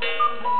Thank you.